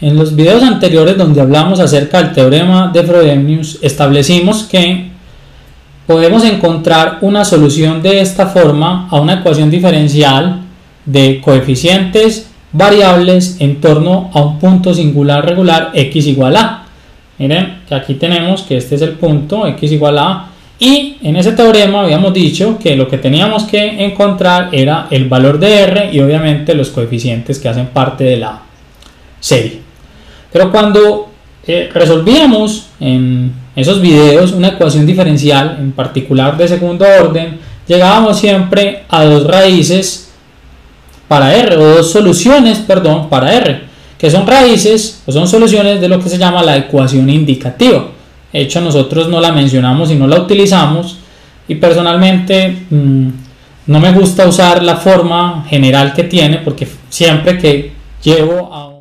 En los videos anteriores donde hablamos acerca del teorema de Frobenius establecimos que podemos encontrar una solución de esta forma a una ecuación diferencial de coeficientes variables en torno a un punto singular regular x igual a. Miren que aquí tenemos que este es el punto x igual a y en ese teorema habíamos dicho que lo que teníamos que encontrar era el valor de r y obviamente los coeficientes que hacen parte de la serie. Pero cuando eh, resolvíamos en esos videos una ecuación diferencial, en particular de segundo orden, llegábamos siempre a dos raíces para r, o dos soluciones, perdón, para r, que son raíces o son soluciones de lo que se llama la ecuación indicativa. De hecho, nosotros no la mencionamos y no la utilizamos, y personalmente mmm, no me gusta usar la forma general que tiene, porque siempre que llevo a